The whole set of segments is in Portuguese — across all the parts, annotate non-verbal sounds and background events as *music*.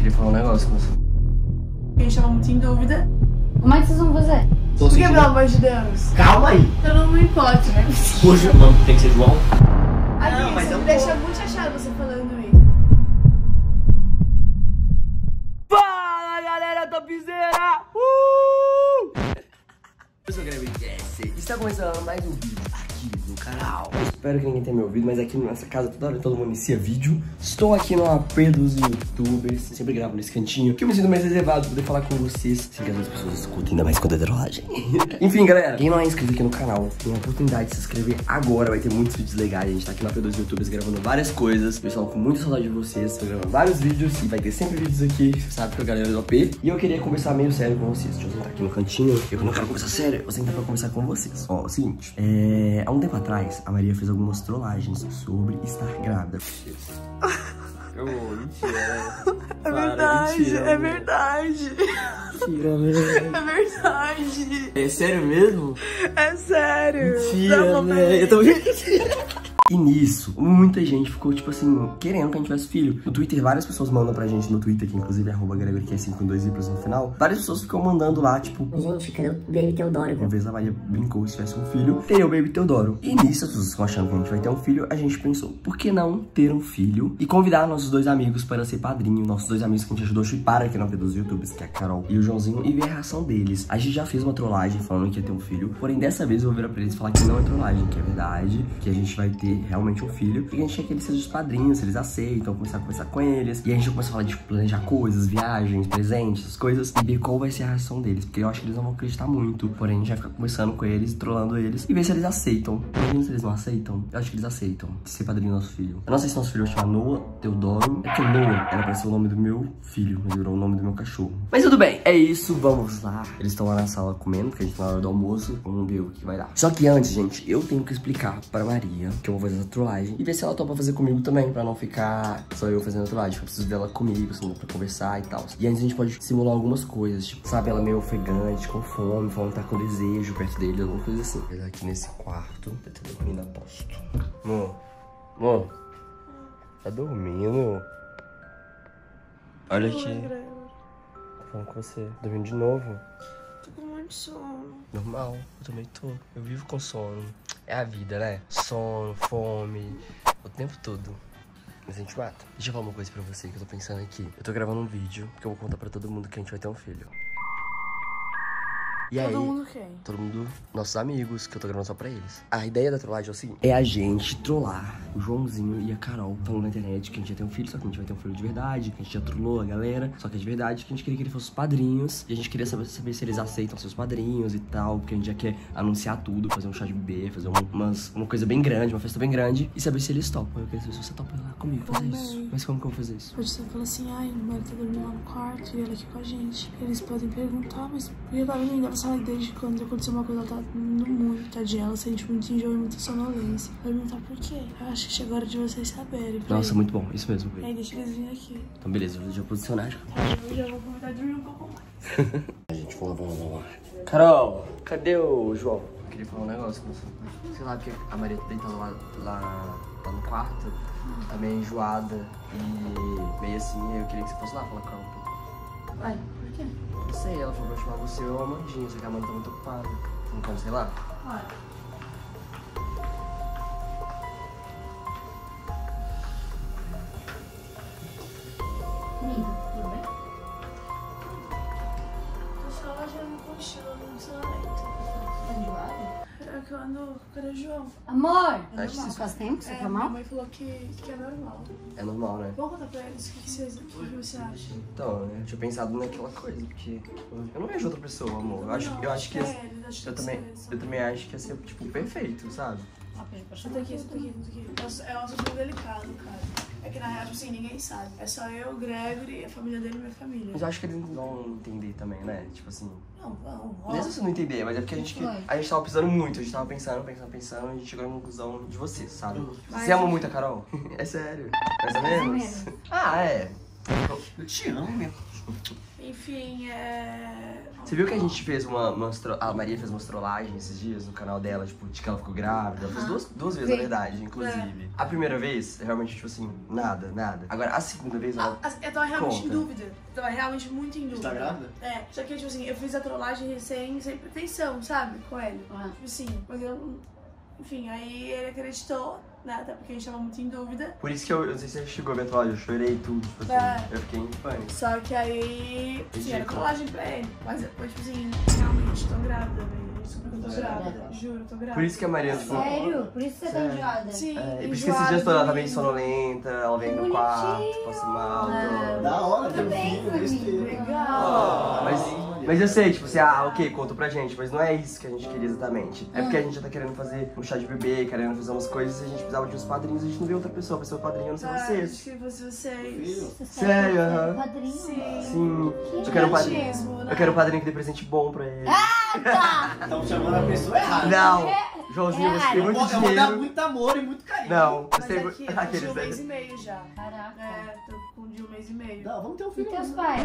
queria falar um negócio com você. A gente tava muito em dúvida. Como é que vocês vão fazer? Tô Por que, sentindo- pelo amor de Deus? Calma aí. Eu não me importo, né? Poxa, mano, tem que ser João. Amigo, Não, mas eu me vou. deixa muito chateado você falando isso. Fala, galera topzera! Uh! Eu sou o Greg Jesse está começando mais um vídeo aqui no canal. Eu espero que ninguém tenha me ouvido, mas aqui nessa casa toda hora todo mundo inicia vídeo. Estou aqui no AP dos youtubers, sempre gravo nesse cantinho, que eu me sinto mais reservado poder falar com vocês, sem que as outras pessoas escutem, ainda mais quando é trollagem. *laughs* Enfim, galera, quem não é inscrito aqui no canal, tem a oportunidade de se inscrever agora, vai ter muitos vídeos legais. A gente tá aqui no AP dos youtubers gravando várias coisas. Pessoal, com muita saudade de vocês, tô gravando vários vídeos e vai ter sempre vídeos aqui, você sabe, com a galera do AP. E eu queria conversar meio sério com vocês. Deixa eu sentar aqui no cantinho. Eu não quero conversar sério, eu vou sentar pra conversar com vocês. Ó, é o seguinte, é... há um tempo atrás, a Maria fez algumas trollagens sobre estar grávida. Eu, mentira. *laughs* É verdade, é verdade. Mentira, velho. *laughs* É verdade. É sério mesmo? É sério. Mentira, velho. Eu tô *laughs* E nisso, muita gente ficou, tipo assim, querendo que a gente tivesse filho. No Twitter, várias pessoas mandam pra gente no Twitter, que inclusive é arroba Gregory, que é 5 com dois y no final. Várias pessoas ficam mandando lá, tipo, Gente, cadê o Baby Teodoro? uma vez a Maria brincou se tivesse um filho, teria o Baby Teodoro. E nisso, as pessoas estão achando que a gente vai ter um filho, a gente pensou, por que não ter um filho e convidar nossos dois amigos para ser padrinho, nossos dois amigos que a gente ajudou a chipar aqui na vida dos youtubers, que é a Carol e o Joãozinho, e ver a reação deles. A gente já fez uma trollagem falando que ia ter um filho, porém dessa vez eu vou virar pra eles e falar que não é trollagem, que é verdade, que a gente vai ter realmente um filho, porque a gente quer que eles sejam os padrinhos, se eles aceitam, começar a conversar com eles, e a gente começa a falar de planejar coisas, viagens, presentes, essas coisas, e ver qual vai ser a reação deles, porque eu acho que eles não vão acreditar muito, porém a gente vai ficar conversando com eles, trollando eles, e ver se eles aceitam. Imagina se eles não aceitam, eu acho que eles aceitam, ser padrinho do nosso filho. Eu não sei se nosso filho vai chamar Noah Teodoro, é que Noah era pra ser o nome do meu filho, mas virou o nome do meu cachorro. Mas tudo bem, é isso, vamos lá. Eles estão lá na sala comendo, porque a gente tá na hora do almoço, vamos ver o que vai dar. Só que antes, gente, eu tenho que explicar pra Maria que eu vou fazer essa trollagem e ver se ela topa fazer comigo também, pra não ficar só eu fazendo a trollagem. Eu preciso dela comigo, assim, pra conversar e tal. E antes a gente pode simular algumas coisas, tipo, sabe, ela meio ofegante, com fome, falando que tá com desejo perto dele, alguma coisa assim. Ele tá aqui nesse quarto, tá até dormindo aposto. Amor, amor, tá dormindo? Olha aqui. Tô falando com você. Dormindo de novo? Tô com muito sono. Normal, eu também tô. Eu vivo com sono. É a vida, né? Sono, fome, o tempo todo. Mas a gente mata. Deixa eu falar uma coisa pra você que eu tô pensando aqui. Eu tô gravando um vídeo que eu vou contar pra todo mundo que a gente vai ter um filho. E aí? Todo mundo quem? Todo mundo, nossos amigos, que eu tô gravando só pra eles. A ideia da trollagem é o seguinte: é a gente trollar o Joãozinho e a Carol falando na internet que a gente ia ter um filho, só que a gente vai ter um filho de verdade, que a gente já trollou a galera, só que é de verdade, que a gente queria que ele fosse os padrinhos. E a gente queria saber, saber se eles aceitam ser os padrinhos e tal, porque a gente já quer anunciar tudo, fazer um chá de bebê, fazer um- umas, uma coisa bem grande, uma festa bem grande, e saber se eles topam. Eu queria saber se você topa lá comigo fazer Também. isso. Mas como que eu vou fazer isso? Pode ser falar assim, ai, o Mário tá dormindo lá no quarto e ela aqui com a gente. Eles podem perguntar, mas eu tava vendo ela sabe desde quando aconteceu uma coisa, ela tá indo muito, tadinha. Ela sente muito enjoo e muita sonolência. Vai perguntar por quê? Eu acho que chegou a hora de vocês saberem. Nossa, muito bom, isso mesmo. Aí deixa eles virem aqui. Então beleza, eu já posicionar. Tá, eu já vou começar a dormir um pouco mais. *laughs* A gente, vamos lá, vamos lá. Carol, cadê o João? Queria falar um negócio com você. Sei lá, porque a Maria tá deitada lá, lá, lá no quarto, tá meio enjoada e meio assim, eu queria que você fosse lá falar com ela um pouco. Vai, por quê? Não sei, ela falou pra chamar você ou a Amandinha, só que a Amanda tá muito ocupada. Pode, sei lá? Vai. João? Amor! Acho que Faz tempo que você É, tá minha mal? mãe falou que, que é normal. É normal, né? Vamos contar pra eles o que, que, vocês, o que você acha. Então, né, eu tinha pensado naquela coisa, porque eu não vejo outra pessoa, amor. Eu acho, eu acho que. é Eu também, eu também acho que ia ser, tipo, perfeito, sabe? Senta aqui, senta aqui, senta aqui. Nossa, É um assunto delicado, cara. É que na real, tipo assim, ninguém sabe. É só eu, o Gregory, a família dele e minha família. Mas eu acho que eles não vão entender também, né? Tipo assim. Não, não, ó. Mesmo se você não entender, mas é porque a gente, que- a gente tava pensando muito, a gente tava pensando, pensando, pensando, e a gente chegou na conclusão de você, sabe? Mas- Você ama muito a Carol? *laughs* É sério? Mais ou Mais ou menos? menos. Ah, é. Eu te amo, meu. Enfim, é. Você viu que a gente fez uma, uma astro- A Maria fez uma astrolagem esses dias no canal dela, tipo, de que ela ficou grávida. Ela fez duas, duas vezes, na Sim. verdade, inclusive. A primeira vez, realmente, tipo assim, nada, nada. Agora, a segunda vez, Ah, ela. assim, Eu tava realmente Conta. em dúvida. Eu tava realmente muito em Você dúvida. tá grávida? É, só que, tipo assim, eu fiz a trollagem recém, sem pretensão, sabe? Com ele. Ah. Tipo assim, mas eu. Enfim, aí ele acreditou, né? Até porque a gente tava muito em dúvida. Por isso que eu, eu não sei se você chegou a ver a atual, eu chorei tudo, tipo assim. É. Eu fiquei em pânico. Só que aí. Sim, era trollagem pra ele. Mas depois, tipo assim, realmente tô grávida, velho. Super que eu tô grávida. Juro, tô grávida. Por isso que a Maria, tipo. Sério? Por isso que você tá enjoada? Sim, É, e por isso que esses dias todos ela tá meio sonolenta, ela vem no quarto, passa mal. É. Da hora, Tudo bem, filho. Legal. Mas, mas eu sei, tipo assim, ah, ok, conta pra gente, mas não é isso que a gente queria exatamente. É porque a gente já tá querendo fazer um chá de bebê, querendo fazer umas coisas e a gente precisava de uns padrinhos a gente não vê outra pessoa, a pessoa padrinho não sei Ah, vocês. acho que fosse vocês. Você Sério, ser aham. Padrinho? Sim. Sim, Que eu quero um padrinho. né? Eu quero um padrinho que dê presente bom pra ele. Tá. *laughs* Estão chamando a pessoa errada. Não, Joãozinho, você tem Eu muito vou, eu vou dar dinheiro. muito amor e muito carinho. Não, Mas você tem aqui, eu Aqueles *laughs* tinha um mês e meio já. Caraca. É, tô com um e meio. Não, vamos ter um E filho. teus né? pais?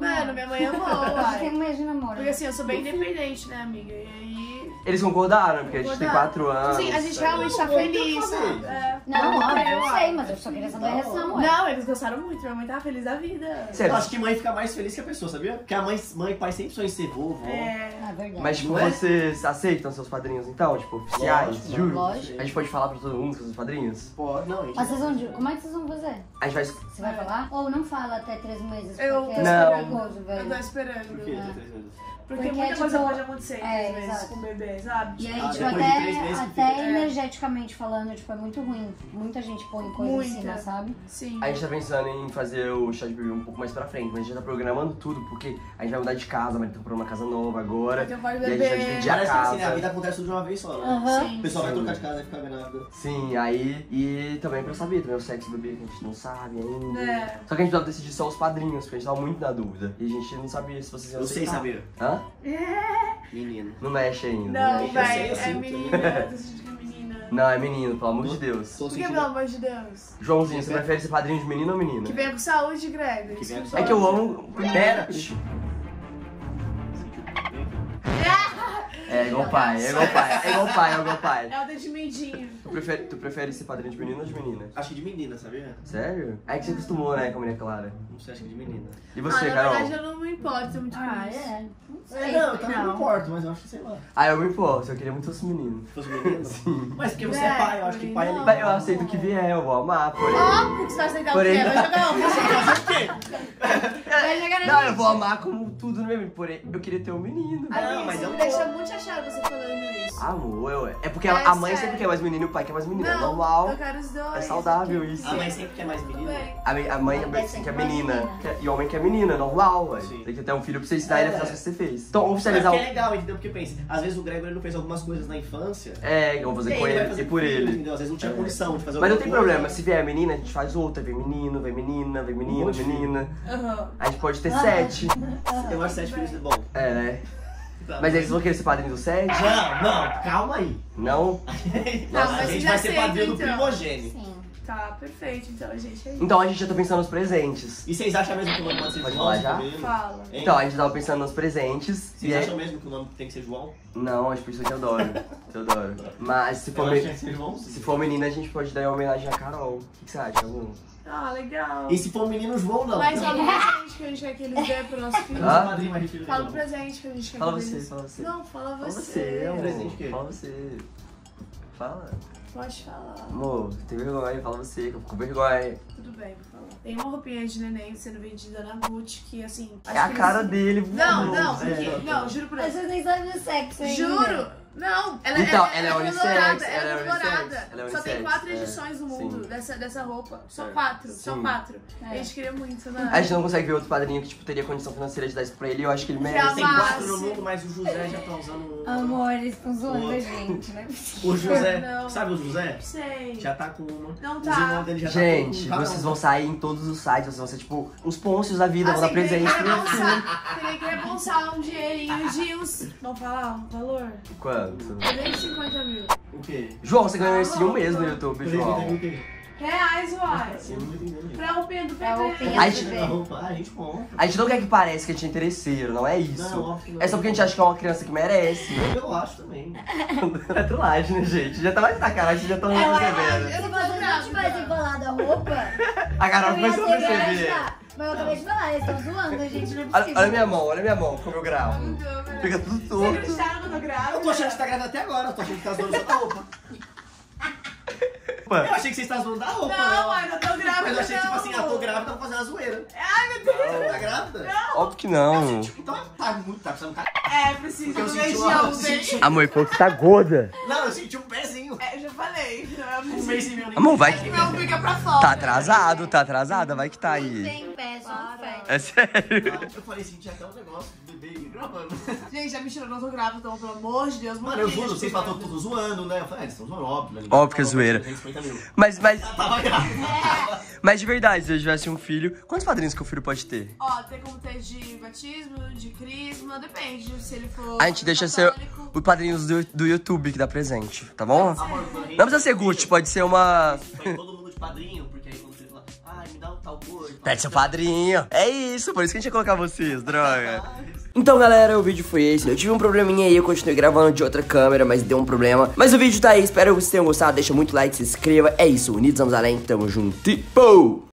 Mano, minha mãe amou, *laughs* Você tem um mês de namoro. Porque assim, eu sou bem independente, né, amiga? E aí. Eles concordaram, porque a gente tem quatro anos. Sim, a gente realmente tá Não, eu feliz, sabe? É. Não, óbvio, eu sei, mas eu só queria saber a reação, ué. Não, eles gostaram muito, minha mãe tava feliz da vida. Eu acho que mãe fica mais feliz que a pessoa, sabia? Porque a mãe, mãe e pai sempre sonham em ser vovó. É. Ah, verdade. mas tipo, Não é? vocês aceitam seus padrinhos então? Tipo, oficiais? Lógico, juro? lógico. A gente pode falar pra todo mundo que são os padrinhos? Pode, não, gente. Mas vocês vão... Como é que vocês vão fazer? A gente vai. Você vai falar? Ou não fala até três meses, Eu porque tô é Não. perigoso, Eu velho. tô esperando. Por quê? Três meses? Porque, Porque, muita coisa tipo, pode acontecer, é, exato. com o bebê, sabe? E aí, Ah, tipo, até, meses até fica- É. energeticamente falando, tipo, é muito ruim. Muita gente põe coisa em cima, sabe? Sim. A gente tá pensando em fazer o chá de bebê um pouco mais pra frente, mas a gente já tá programando tudo, porque a gente vai mudar de casa, mas tá comprando uma casa nova agora. Vai ter um pai E a gente vai dividir a Parece que assim, né? A casa. vida acontece tudo de uma vez só, né? Aham. Sim. O pessoal vai Sim. trocar de casa e ficar grávida. Sim, aí. E também pra saber também o sexo do bebê, que a gente não sabe ainda. É. Só que a gente precisava decidir só os padrinhos, porque a gente tava muito na dúvida. E a gente não sabia se vocês iam Eu sei aceitar. saber. Hã? Menino. Não mexe ainda. Não, eu vai, é sinto. menina, *laughs* que é menina. Não, é menino, pelo amor de Deus. Tô Por que, sentindo- pelo amor de Deus? Joãozinho, você prefere ser padrinho de menino ou menina? Que venha com saúde, Greg. Que venha com É que eu amo. Pera! É igual pai, é igual pai, é igual pai, é igual pai. É o dedo de mindinho. Tu prefere, tu prefere ser padrinho de menino ou de menina? Acho que de menina, sabia? Sério? É que você acostumou, né, com a Maria Clara. Não sei, acho que de menina. E você, ah, na Carol? verdade eu não me importo muito Ah, é. Não É, sei. não, eu também não importo, mas eu acho que sei lá. Ah, eu me importo, eu queria muito fosse menino. Se fosse menino. *laughs* Mas porque você é, É, pai, eu acho que pai é legal. Eu aceito o que vier, eu vou amar, porém. Óbvio que você vai aceitar o Porém- quê? Vai jogar um Fazer o quê? *laughs* Vai jogar na Não, eu vou amar como tudo no mesmo, porém eu queria ter um menino. Ah, não, mas eu me não- deixa muito chateada você falando isso. Amor, eu, é porque É a mãe sério. sempre quer mais menino e o pai quer mais menina. É normal, eu quero os dois. é saudável isso. A mãe sempre quer mais bem. A, me- a mãe assim, ser quer menina, menina. quer- e o homem quer menina, é normal, ué. Tem que ter um filho pra você ensinar ele a fazer É. o que você fez. Então, Mas oficializar é o. legal, entendeu? Porque pensa, às vezes o Gregor ele não fez algumas coisas na infância. É, eu vou fazer com ele vai ele fazer e por ele. Entendeu? Às vezes não tinha É. condição de fazer Mas não tem problema, se vier menina, a gente faz outra. Vem menino, vem menina, vem menino, de menina. Aham. A gente pode ter sete. Eu acho sete filhos é bom. É, né? Tá. Mas eles vão querer ser padrinho do sete? Não, não, calma aí. Não? Não, *laughs* a gente já vai ser padrinho do então. primogênito. Sim. Tá, perfeito. Então, gente, é isso. Então a gente já tá pensando nos presentes. E vocês acham mesmo que o nome pode ser Pode João? falar já? Fala. Hein? Então, a gente tava pensando nos presentes. Vocês acham mesmo que o nome tem que ser João? Não, as pessoas que adoram. *laughs* Eu adoro. Mas se Eu for, acho que me- que João se for menina, a gente pode dar uma homenagem a Carol. O que, que você acha, Lu? Ah, legal. E se for menino, João não. Mas Não. Presente que a gente quer que eles dêem pro nosso filho. Filho Fala o presente que a gente quer Fala que você, eles... fala você. Não, fala Fala você. você, amor. Presente o quê? Fala você. Fala. Pode falar. Amor, tem vergonha, fala você, que eu fico com vergonha. Tudo bem, vou falar. Tem uma roupinha de neném sendo vendida na Gucci que, assim... É a cara eles- dele, Não, não, É. porque... Não, juro por Mas Deus. vocês nem sabem o sexo ainda. Juro! Não, ela, Então, ela, ela é unissex, colorada, ela é ela é colorada. ela é Só tem quatro é. edições no mundo Sim. dessa, dessa roupa. Só É. quatro, só Sim. quatro. É. A gente queria muito, né? A gente não consegue ver outro padrinho que tipo, teria condição financeira de dar isso pra ele. Eu acho que ele merece. Tem quatro no mundo, mas o José já tá usando. Amor, eles estão zoando a gente, né? O José. Não. Sabe o José? Sei. Já tá com uma. Não tá. dele já Gente, tá com vocês vão sair em todos os sites, vocês vão ser tipo uns pôncios da vida, vão dar Assim, presente que pro Teria que reembolsar um dinheirinho de uns... Vamos falar um valor? Quanto? 250 mil. O quê? João, você ganhou esse um mês no YouTube, João. Reais, uai. Não entendendo. Pra roupinha do Pra bebê. roupinha gente, A a gente compra. A gente não quer que pareça que a gente é interesseiro, não é isso. Não, óbvio que não. É só porque a gente acha que é uma criança que merece. Eu acho também. *laughs* é trollagem, né, gente? Já tá mais na cara, vocês já estão É, ué, percebendo. Se vocês não tivessem embolado *laughs* a roupa, A Carol ia começou a ser perceber. Mas eu acabei de falar, eles estão zoando, gente, não é Olha, possível. olha minha mão, olha minha mão, como eu gravo. Fica tudo Você torto. acreditaram que eu? Eu tô achando que você tá grávida até agora. Eu tô achando que tá zoando da roupa. Eu achei que você está zoando da roupa, Não, mãe, não tô grávida. Mas eu achei, tipo não. assim, ah, tô grávida, vou fazer uma zoeira. Ai, meu Deus. Você tá grávida? Óbvio que não. Então tá muito, tá precisando. É, preciso Porque eu do senti beijão, senti- Amor, falou que tá gorda. Não, eu senti um pezinho. É, eu já falei. Não é Um mês e meio. Amor, vai que. Não fica pra fora. Tá atrasado, tá atrasada, vai que tá aí. Tem pé, só fé. É sério. Eu falei, senti até um negócio do bebê gravando. *laughs* Gente, é mentira, eu não tô grávida, então, pelo amor de Deus. Mano, eu juro, vocês falam tudo zoando, né? Eu falei, ah, eles estão zoando, óbvio. né? Óbvio que é zoeira. 350 mil. Mas, mas, *laughs* Tava grávida. mas de verdade, se eu tivesse um filho, quantos padrinhos que o filho pode ter? Ó, tem como ter de batismo, de crisma, depende. Se ele for. A gente deixa ser os padrinhos do, do YouTube que dá presente, tá bom? Não precisa ser Gucci, pode ser uma. Todo mundo de padrinho, Pede seu padrinho. É isso, por isso que a gente ia colocar vocês, droga. Então, galera, o vídeo foi esse. Eu tive um probleminha aí, eu continuei gravando de outra câmera, mas deu um problema. Mas o vídeo tá aí, espero que vocês tenham gostado. Deixa muito like, se inscreva. É isso, unidos vamos além, tamo junto. pou!